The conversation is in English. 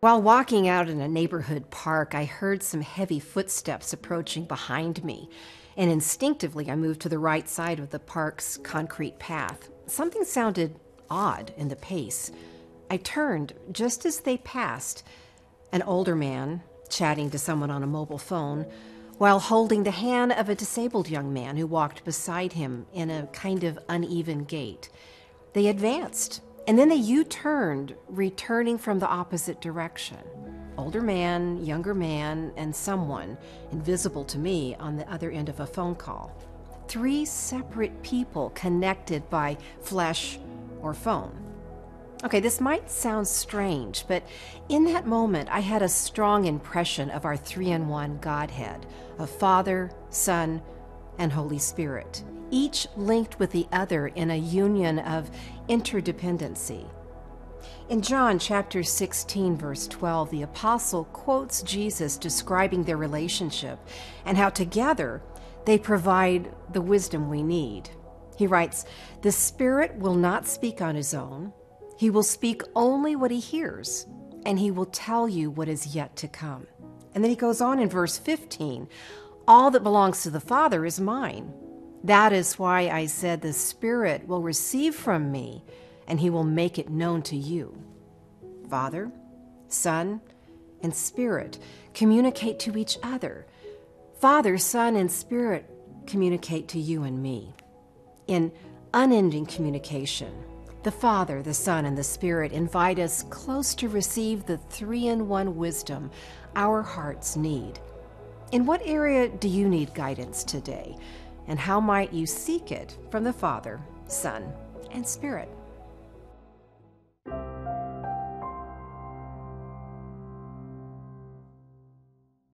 While walking out in a neighborhood park, I heard some heavy footsteps approaching behind me, and instinctively I moved to the right side of the park's concrete path. Something sounded odd in the pace. I turned just as they passed. An older man, chatting to someone on a mobile phone, while holding the hand of a disabled young man who walked beside him in a kind of uneven gait. They advanced, and then they U turned, returning from the opposite direction. Older man, younger man, and someone, invisible to me, on the other end of a phone call. Three separate people connected by flesh or phone. Okay, this might sound strange, but in that moment, I had a strong impression of our three in one Godhead of Father, Son, and Holy Spirit, each linked with the other in a union of interdependency. In John chapter 16, verse 12, the apostle quotes Jesus describing their relationship and how together they provide the wisdom we need. He writes, The Spirit will not speak on his own, he will speak only what he hears, and he will tell you what is yet to come. And then he goes on in verse 15 All that belongs to the Father is mine. That is why I said, The Spirit will receive from me, and he will make it known to you. Father, Son, and Spirit communicate to each other. Father, Son, and Spirit communicate to you and me. In unending communication, the Father, the Son, and the Spirit invite us close to receive the three in one wisdom our hearts need. In what area do you need guidance today? And how might you seek it from the Father, Son, and Spirit?